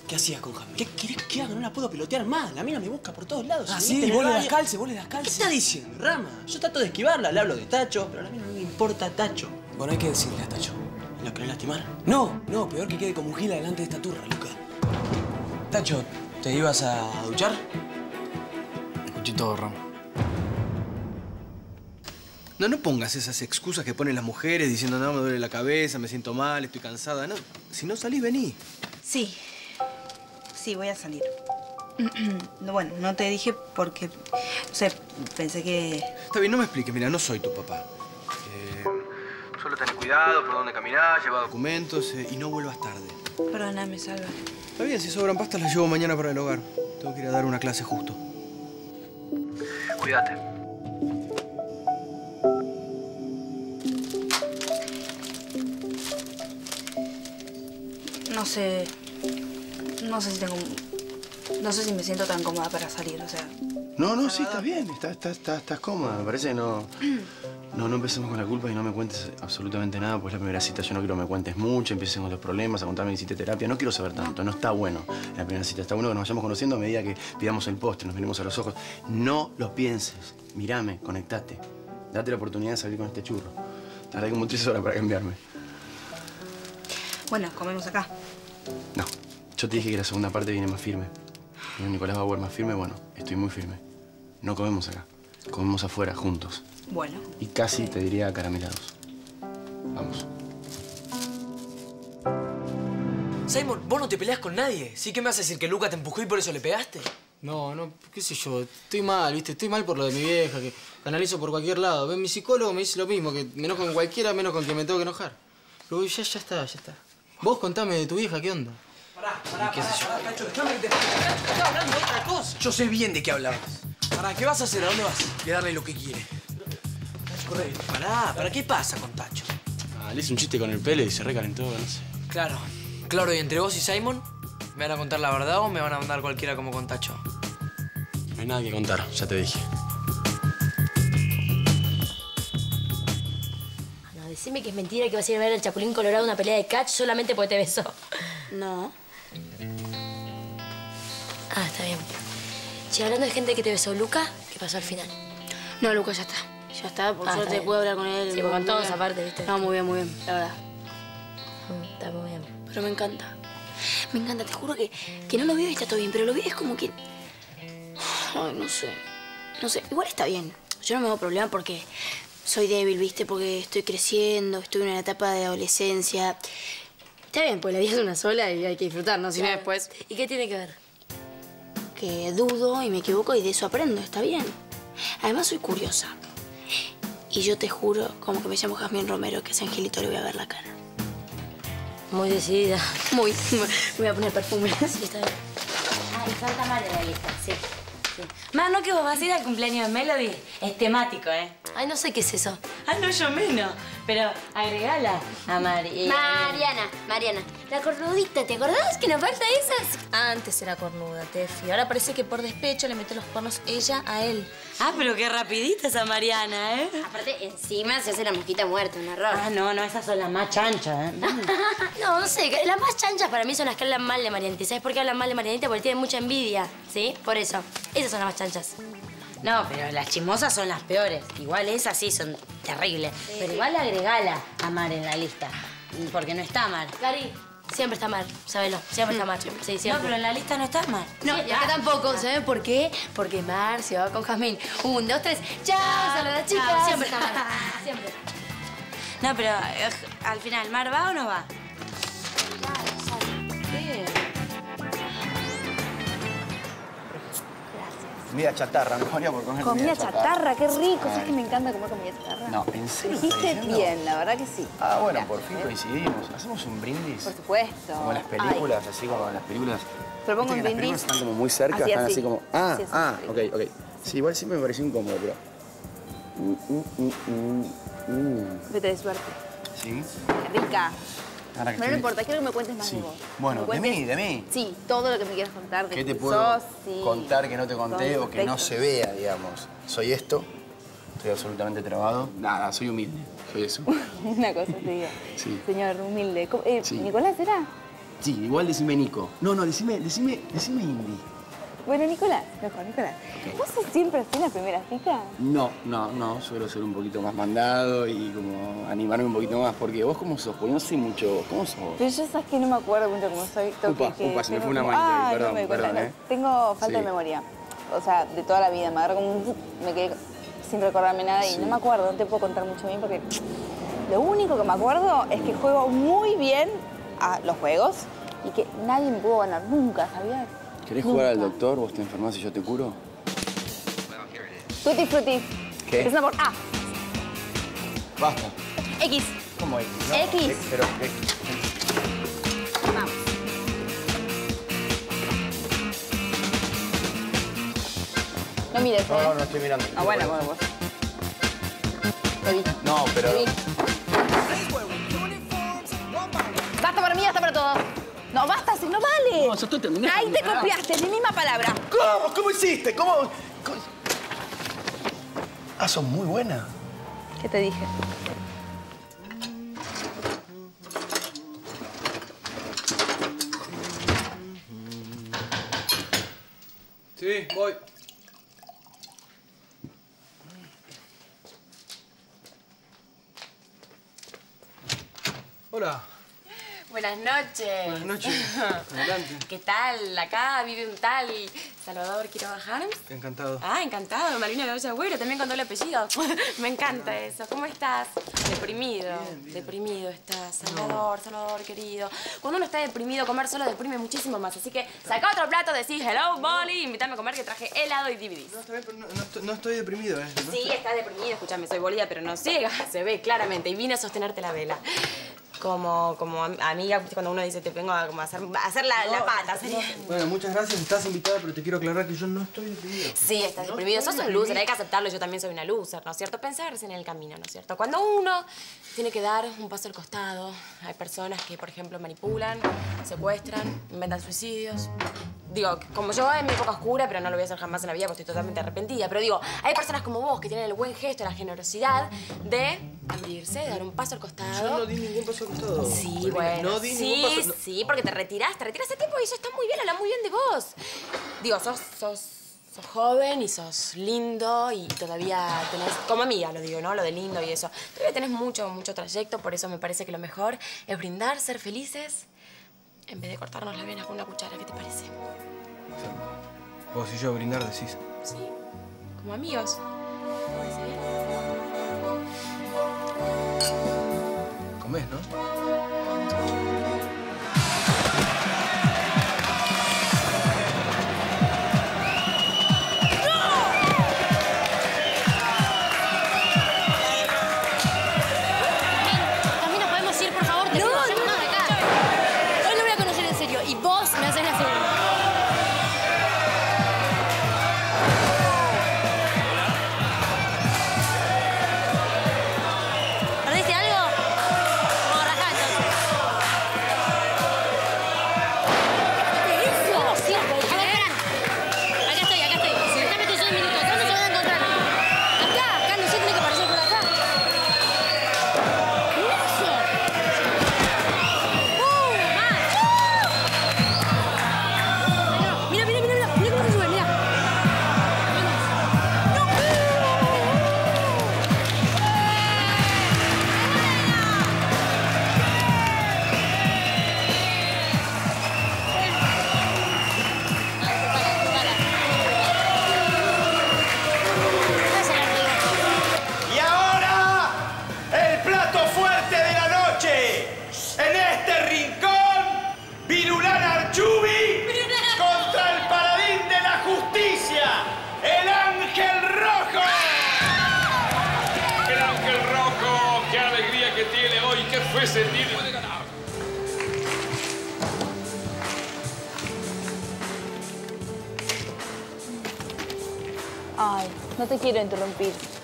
¿Qué hacías con Jamín? ¿Qué querés que haga? No la puedo pelotear más. La mina me busca por todos lados. Ah, sí, vos le das calce, vos le das calce. ¿Qué está diciendo, Rama? Yo trato de esquivarla, le hablo de Tacho, pero a la mina no le importa Tacho. Bueno, hay que decirle a Tacho. ¿La querés lastimar? No, no, peor que quede como un gila delante de esta turra, Luca. Tacho, ¿te ibas a duchar? Ram. No, no pongas esas excusas que ponen las mujeres diciendo, no, me duele la cabeza, me siento mal, estoy cansada. No, si no salís, vení. Sí. Sí, voy a salir. No, bueno, no te dije porque, no sé, pensé que... Está bien, no me expliques, mira, no soy tu papá. Eh, solo ten cuidado por dónde caminás, lleva documentos eh, y no vuelvas tarde. Perdóname, Salva. Está bien, si sobran pastas las llevo mañana para el hogar. Tengo que ir a dar una clase justo. Cuídate. No sé... No sé si tengo... No sé si me siento tan cómoda para salir, o sea... No, no, sí, estás bien. Estás, estás, estás, estás cómoda. Me parece que no... No, no empecemos con la culpa y no me cuentes absolutamente nada, pues la primera cita yo no quiero que me cuentes mucho, empieces con los problemas, a contarme que hiciste terapia. No quiero saber tanto, no está bueno la primera cita. Está bueno que nos vayamos conociendo a medida que pidamos el postre, nos miremos a los ojos. No lo pienses. Mírame, conectate. Date la oportunidad de salir con este churro. Tardé como tres horas para cambiarme. Bueno, comemos acá. No, yo te dije que la segunda parte viene más firme. Bueno, Nicolás va a volver más firme, bueno, estoy muy firme. No comemos acá, comemos afuera, juntos. Bueno. Y casi te diría caramelados. Vamos. Simon, vos no te peleas con nadie. ¿Sí que me vas a decir que Luca te empujó y por eso le pegaste? No, no, qué sé yo. Estoy mal, ¿viste? Estoy mal por lo de mi vieja, que analizo por cualquier lado. Ven, mi psicólogo me dice lo mismo, que me enojo con cualquiera menos con quien me tengo que enojar. Luego ya, ya está, ya está. Vos contame de tu vieja, ¿qué onda? ¿Qué sé yo? Tacho, déjame que te... Estaba hablando de otra cosa. Yo sé bien de qué hablabas. Pará, ¿qué vas a hacer? ¿A dónde vas? Y darle lo que quiere. Corre. Pará, ¿para qué pasa con Tacho? Ah, le hice un chiste con el pelo y se recalentó, no sé. Claro. Claro, y entre vos y Simon, ¿me van a contar la verdad o me van a mandar cualquiera como con Tacho? No hay nada que contar, ya te dije. No, decime que es mentira que vas a ir a ver al Chapulín Colorado una pelea de catch solamente porque te besó. No. Ah, está bien. Si hablando de gente que te besó, Luca, ¿qué pasó al final? No, Lucas, ya está. Ya está, por Ah, suerte puedo hablar con él. Sí, con todos aparte, ¿viste? No, muy bien, muy bien, la verdad. Mm, Está muy bien. Pero me encanta. Me encanta, te juro que, que no lo veo y está todo bien, pero lo veo es como que... Ay, no sé. No sé, igual está bien. Yo no me hago problema porque soy débil, ¿viste? Porque estoy creciendo, estoy en una etapa de adolescencia. Está bien, pues la vida es una sola y hay que disfrutar, ¿no? Si no Claro. después... ¿Y qué tiene que ver? Que dudo y me equivoco y de eso aprendo, está bien. Además soy curiosa. Y yo te juro, como que me llamo Jazmín Romero, que ese angelito le voy a ver la cara. Muy decidida. Muy. Me voy a poner perfume. Sí, está bien. Ah, y falta Mar en la lista, sí. sí. Mar, ¿no que vos vas a ir al cumpleaños de Melody? Es temático, ¿eh? Ay, no sé qué es eso. Ah, no, yo menos. Pero agregala a Mari. Mariana, Mariana, la cornudita, ¿te acordás que nos falta esas? Antes era cornuda, Tefi. Ahora parece que por despecho le metió los cuernos ella a él. Ah, pero qué rapidita esa Mariana, ¿eh? Aparte, encima se hace la mosquita muerta, un error. Ah, no, no, esas son las más chanchas, ¿eh? no, no sé, las más chanchas para mí son las que hablan mal de Marianita. ¿Sabes por qué hablan mal de Marianita? Porque tienen mucha envidia, ¿sí? Por eso. Esas son las más chanchas. No, pero las chismosas son las peores. Igual esas sí son terribles. Pero igual agregala a Mar en la lista. Porque no está Mar. Cari, siempre está mal, sabelo. Siempre está mal. Sí, siempre. No, pero en la lista no está Mar. No, y acá tampoco, ¿saben por qué? Porque Mar se va con Jazmín. Un, dos, tres. ¡Chao! ¡Saludos, chicas! Siempre está mal. Siempre. No, pero eh, al final, ¿Mar va o no va? Comida chatarra, me moría por comer Comida chatarra, qué rico. ¿Sabes que me encanta comer comida chatarra? No, ¿en serio estás Dijiste bien, la verdad que sí. Ah, bueno, por fin ¿eh? coincidimos. ¿Hacemos un brindis? Por supuesto. Como en las películas, así como en las películas. Propongo un que las películas brindis. están como muy cerca, Así, están así. así, como. Ah, Así, ah, ok, ok. Sí, igual sí me pareció incómodo, pero. Mm, mm, mm. Vete de suerte. ¿Sí? Qué rica. Ahora que Pero no estoy- importa, quiero que me cuentes más Sí. de vos. Bueno, Me de cuentes- mí, de mí. Sí, todo lo que me quieras contar. De ¿Qué te quién puedo sos, sí. contar que no te conté Todo o que no perfecto. se vea, digamos? Soy esto, estoy absolutamente trabado. Nada, soy humilde, soy eso. Una cosa te digo. Sí. Señor humilde. ¿Cómo- eh, Sí. ¿Nicolás era? Sí, igual decime Nico. No, no, decime, decime, decime Indy. Bueno, Nicolás, mejor, Nicolás. ¿Vos sos siempre así en la primera cita? No, no, no, suelo ser un poquito más mandado y como animarme un poquito más. Porque vos, ¿cómo sos? Porque no sé mucho. ¿Cómo sos vos? Pero yo sabes que no me acuerdo mucho cómo soy. Upa, que- upa, se me fue una manita ahí, Ah, perdón, no me cuenta. perdón, No, ¿eh? Tengo falta Sí. de memoria. O sea, de toda la vida. Me agarro como un... Me quedé sin recordarme nada y no me acuerdo. No te puedo contar mucho bien porque... Lo único que me acuerdo es que juego muy bien a los juegos y que nadie me pudo ganar nunca, ¿sabías? ¿Querés jugar al doctor? ¿Vos te enfermás y yo te curo? Tutti frutti. ¿Qué? Empieza por A. Basta. X. ¿Cómo X? No, X. ¿qué? Pero, ¿qué? Vamos. No mires, No, ¿eh? no, no estoy mirando. Ah, bueno, bueno, vos. Te vi. No, pero. No, vale. No, yo estoy terminando. Ahí te copiaste, mi misma palabra. ¿Cómo? ¿Cómo hiciste? ¿Cómo? cómo? Ah, sos muy buena. ¿Qué te dije? Noches. Buenas noches. Adelante. ¿Qué tal? Acá vive un tal Salvador Quiroga Harms. Encantado. Ah, encantado. Malvina de Olla Agüero, también con doble apellido. Me encanta eso. ¿Cómo estás? Deprimido. Deprimido estás. Salvador, Salvador, querido. Cuando uno está deprimido, comer solo deprime muchísimo más. Así que saca otro plato, decís hello, Molly, invítame a comer que traje helado y DVDs. No, está bien, pero no, no estoy, no estoy deprimido, ¿eh? Sí, estoy- estás deprimido, escúchame, soy bolida, pero no ciega, se ve claramente. Y vine a sostenerte la vela. Como, como am- amiga, cuando uno dice te vengo a, como hacer, a hacer la, la pata. sería- Bueno, muchas gracias. Estás invitada, pero te quiero aclarar que yo no estoy deprimido. Sí, estás No deprimido. Sos un loser, hay que aceptarlo. Yo también soy una loser, ¿no es cierto? Pensarse en el camino, ¿no es cierto? Cuando uno tiene que dar un paso al costado, hay personas que, por ejemplo, manipulan, secuestran, inventan suicidios. Digo, como yo en mi época oscura, pero no lo voy a hacer jamás en la vida porque estoy totalmente arrepentida. Pero digo, hay personas como vos que tienen el buen gesto, la generosidad de abrirse, de dar un paso al costado. Yo no di ningún paso al Sí, bueno. No di sí, ningún paso. no- sí, porque te retirás, te retiras ese tiempo y eso está muy bien, habla muy bien de vos. Digo, sos, sos, sos joven y sos lindo y todavía tenés, como amiga lo digo, ¿no? Lo de lindo y eso. Todavía tenés mucho, mucho trayecto, por eso me parece que lo mejor es brindar, ser felices, en vez de cortarnos las venas con una cuchara, ¿qué te parece? Vos y yo brindar decís. Sí, como amigos. Comés, ¿no?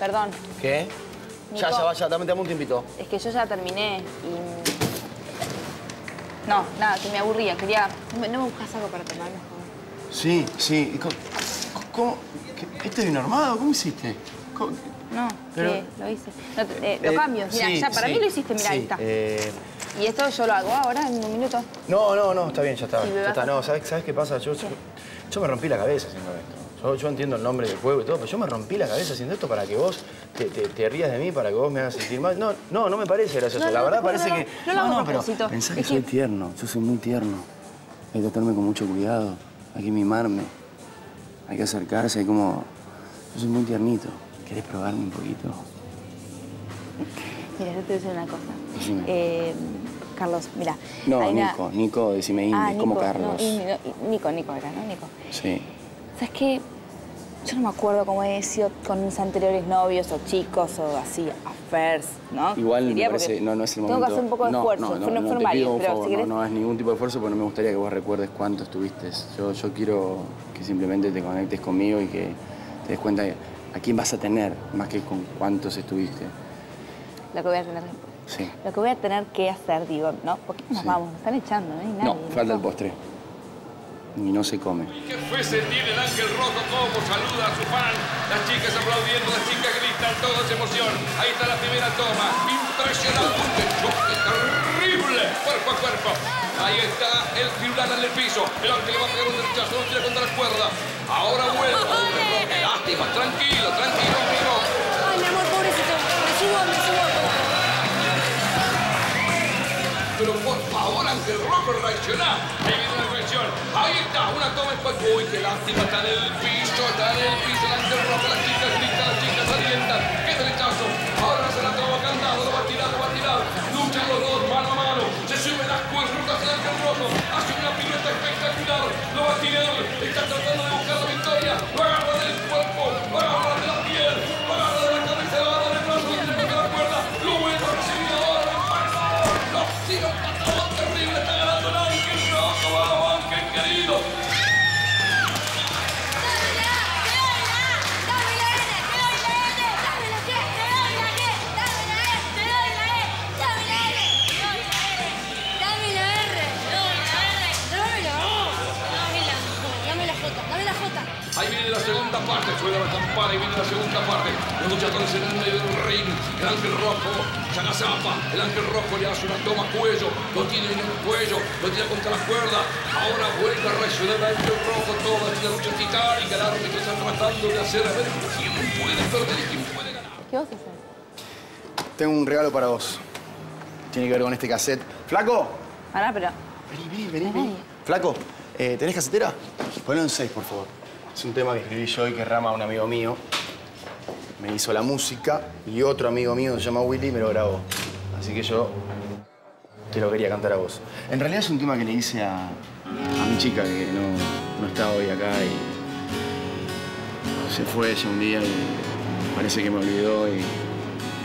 Perdón. ¿Qué? Ya, Nico. ya, vaya, dame, dame un tiempito. Es que yo ya terminé y... No, nada, que me aburría. Quería... ¿No me, no me buscas algo para tomar mejor? Sí, sí. ¿Y co- ¿Cómo? ¿Qué- ¿Este vino armado? ¿Cómo hiciste? ¿Cómo? No, Pero- sí, lo hice. No eh, lo Eh, cambio, mira, sí, ya para sí, mí lo hiciste, mira, ahí está. eh, Y esto yo lo hago ahora en un minuto. no, no, no, está bien, ya está. Ya está. No, ¿sabes, ¿sabes qué pasa? Yo, yo me rompí la cabeza haciendo. Yo, yo entiendo el nombre del juego y todo, pero yo me rompí la cabeza haciendo esto para que vos te, te- te rías de mí, para que vos me hagas sentir mal. No, no, no me parece gracioso. No, la no, verdad parece no, que... no lo hago a pero propósito. pensá Es que soy que- tierno, yo soy muy tierno. Hay que tratarme con mucho cuidado, hay que mimarme, hay que acercarse, hay como... Yo soy muy tiernito. ¿Querés probarme un poquito? Mira, yo te voy a decir una cosa. Decime. Eh, Carlos, mira. No, una- Nico, Nico, decime Indy, Ah, como Nico, Carlos. No, Indy, no, Nico, Nico era, ¿no? Nico. Sí. ¿Sabes qué? Yo no me acuerdo cómo he sido con mis anteriores novios o chicos o así, affairs, ¿no? Igual me parece, porque no, no es el tengo momento. que hacer un poco de no, esfuerzo. No, no, no, te varios, pido un pero favor, si no, querés... no hagas ningún tipo de esfuerzo porque no me gustaría que vos recuerdes cuánto estuviste. Yo, yo quiero que simplemente te conectes conmigo y que te des cuenta a quién vas a tener, más que con cuántos estuviste. Lo que voy a tener, Sí. lo que voy a tener que hacer, digo, ¿no? ¿Por qué nos Sí. vamos? Nos están echando, ¿no? hay nadie. No, falta el postre. Y no se come. ¿Qué fue sentir el ángel rojo como saluda a su fan? Las chicas aplaudiendo, las chicas gritan, todos emoción. Ahí está la primera toma. Impresionante, choque terrible, cuerpo a cuerpo. Ahí está el pirulán en el piso. El ángel le va a pegar un derechazo, no tira contra la cuerda. Ahora vuelve. Qué lástima, tranquilo, tranquilo, amigo. Ay, mi amor, pobrecito. Me subo, me subo. Pero por favor, Ángel Rojo, reacciona. Ahí viene la reacción. Ahí está, una toma en cuerpo. Uy, qué lástima, está en el piso, está en el piso el Ángel Rojo. Las chicas gritan, las chicas alientan. ¡Qué derechazo! Y viene la segunda parte. Los luchadores en el medio del ring. El ángel rojo se agazapa. El ángel rojo le hace una toma cuello. Lo tiene en el cuello, lo tira contra la cuerda. Ahora vuelve a reaccionar el ángel rojo. Toda esta lucha titánica. El árbitro está tratando de hacer a ver quién puede perder y quién puede ganar. ¿Qué vas a hacer? Tengo un regalo para vos. Tiene que ver con este cassette. ¡Flaco! Pará, pero... Vení, vení, vení. Flaco, eh, ¿tenés casetera? Ponlo en 6, por favor. Es un tema que escribí yo y que rama un amigo mío. Me hizo la música y otro amigo mío se llama Willy y me lo grabó. Así que yo te lo quería cantar a vos. En realidad es un tema que le hice a, a mi chica que no, no está hoy acá y se fue ella un día y parece que me olvidó y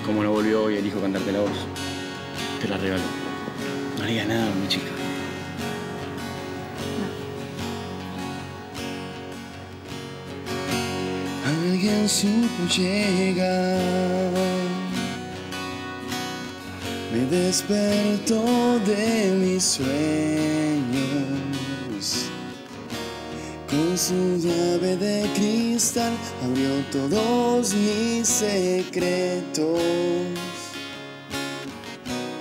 como no volvió hoy elijo cantarte la voz. Te la regalo. No le digas nada mi chica. Alguien supo llegar, me despertó de mis sueños. Con su llave de cristal abrió todos mis secretos.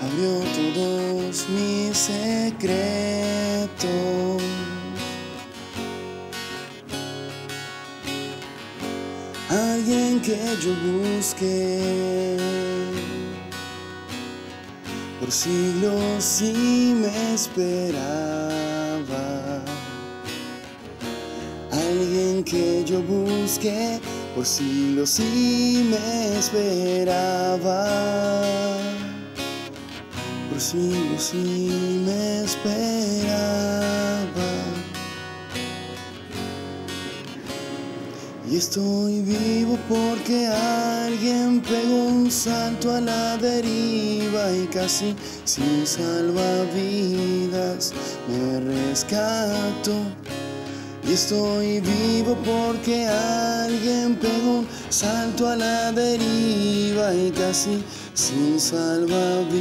Abrió todos mis secretos. Alguien que yo busque por siglos y me esperaba. Alguien que yo busque por siglos y me esperaba. Por siglos y me esperaba. Y estoy vivo porque alguien pegó un salto a la deriva y casi sin salvavidas me rescato. Y estoy vivo porque alguien pegó un salto a la deriva y casi sin salvavidas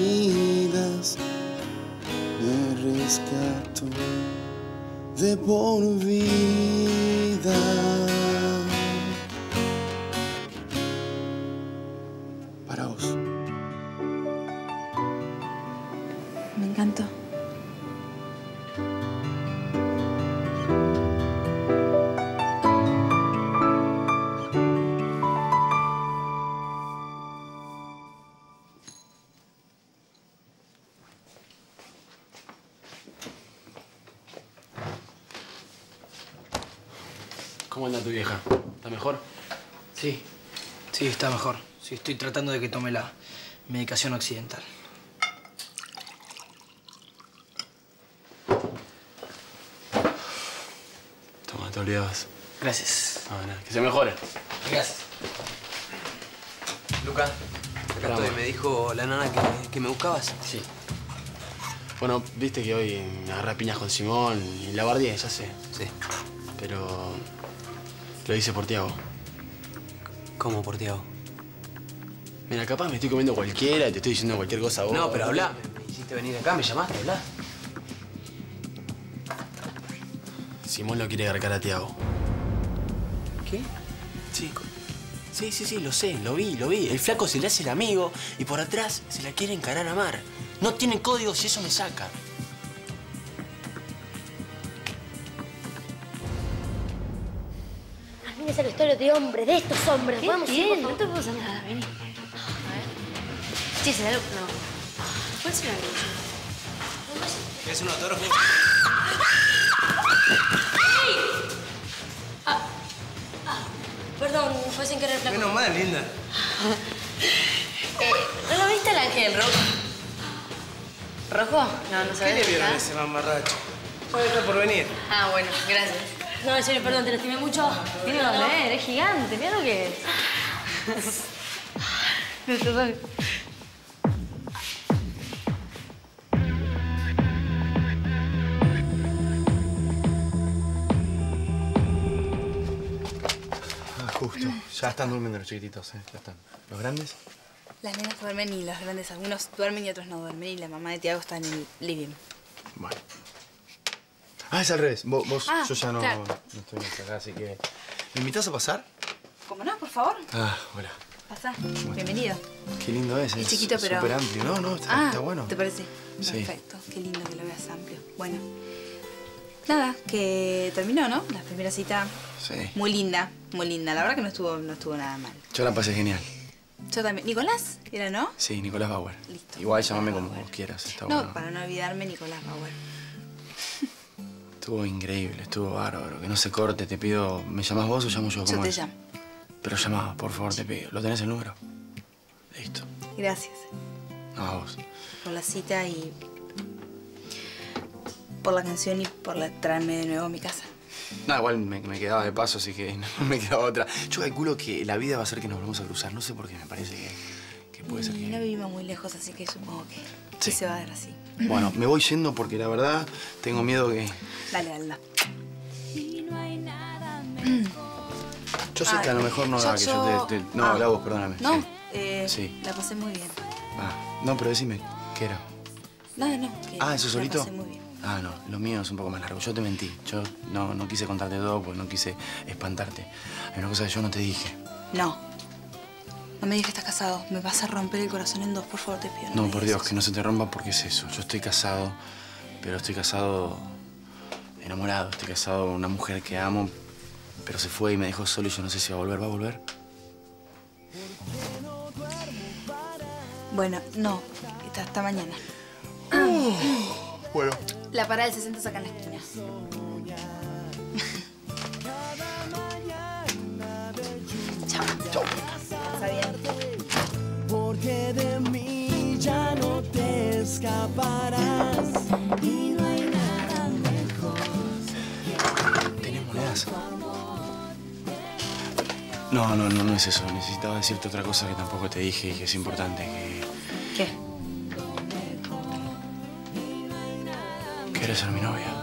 me rescato de por vida. Encantó. ¿Cómo anda tu vieja? ¿Está mejor? Sí, sí, está mejor. Sí, estoy tratando de que tome la medicación occidental. Te olvidabas. Gracias. No, nada, que se mejore. Gracias. Luca, acá estoy. Me dijo la nana que, que me buscabas. Sí. Bueno, viste que hoy me agarré piñas con Simón y la guardié, ya sé. Sí. Pero lo hice por Tiago. ¿Cómo por Tiago? Mira, capaz me estoy comiendo cualquiera y te estoy diciendo cualquier cosa a vos. No, pero habla. Me hiciste venir acá, me llamaste, habla. Simón lo quiere agarcar a Tiago. ¿Qué? Sí, sí, sí, sí, lo sé, lo vi, lo vi. El flaco se le hace el amigo y por atrás se la quiere encarar a Mar. No tienen códigos y eso me saca. A mí me sale historia de hombres, de estos hombres. ¿Qué Vamos, tiene? por No te pasa nada, vení. Sí, se da lo... No. ¿Puede ser algo? Es un autógrafo. Perdón, fue sin querer, flaco. Menos mal, linda. Eh, ¿No lo viste el ángel rojo? ¿Rojo? No, no ¿Qué sabes. le vieron a ¿Ah? ese mamarracho? Puede estar por venir. Ah, bueno, gracias. No, en serio, perdón, te lastimé mucho. Tiene doler, es gigante, mira lo que es. Me Ya están durmiendo los chiquititos, ¿eh? Ya están. ¿Los grandes? Las nenas duermen y los grandes, algunos duermen y otros no duermen. Y la mamá de Tiago está en el living. Bueno. Ah, es al revés. Vos, vos- Ah, yo ya no, claro. no estoy en acá, así que... ¿Me invitas a pasar? ¿Cómo no? Por favor. Ah, hola. Pasa. Bienvenido. Qué lindo es. Es chiquito, pero... súper amplio. No, no, está, ah, está bueno. ¿te parece? Sí. Perfecto. Qué lindo que lo veas amplio. Bueno. Nada, que terminó, ¿no? La primera cita Sí. muy linda, muy linda. La verdad que no estuvo, no estuvo nada mal. Yo la pasé genial. Yo también. ¿Nicolás? ¿Era, no? Sí, Nicolás Bauer. Igual llámame como vos quieras, está no, bueno. para no olvidarme, Nicolás Bauer. Estuvo increíble, estuvo bárbaro. Que no se corte, te pido... ¿Me llamás vos o llamo yo? Yo ¿Cómo te es? llamo. Pero llamá, por favor, te pido. ¿Lo tenés el número? Gracias No, a vos. por la cita y por la canción y por la traerme de nuevo a mi casa. No, igual me, me quedaba de paso, así que no me quedaba otra. Yo calculo que la vida va a ser que nos volvamos a cruzar. No sé por qué, me parece que, que puede ser que... no vivimos muy lejos, así que supongo que sí se va a dar así. Bueno, me voy yendo porque la verdad tengo miedo que... Dale, dale. Yo sé que a lo mejor no yo- da que yo yo- te... te- No, Ah. habla vos, perdóname. No, Sí. eh, Sí. la pasé muy bien. Ah, no, pero decime, ¿qué era? Nada, no. que Ah, ¿eso la solito? pasé muy bien. Ah, no, lo mío es un poco más largo. Yo te mentí. Yo no, no quise contarte todo porque no quise espantarte. Hay una cosa que yo no te dije. No. No me digas que estás casado. Me vas a romper el corazón en dos, por favor, te pido. No, me por Dios, que no se te rompa porque es eso. Yo estoy casado, pero estoy casado enamorado. Estoy casado con una mujer que amo, pero se fue y me dejó solo y yo no sé si va a volver. ¿Va a volver? Bueno, no. Hasta, hasta mañana. Bueno. La parada del 60 saca en la esquina. Chao. Chao. Está bien. Porque de mí ya no te escaparás. Y no hay nada mejor. ¿Tenés monedas? No, no, no, no es eso. Necesitaba decirte otra cosa que tampoco te dije y que es importante, que... ¿Qué? ¿Quieres ser mi novia?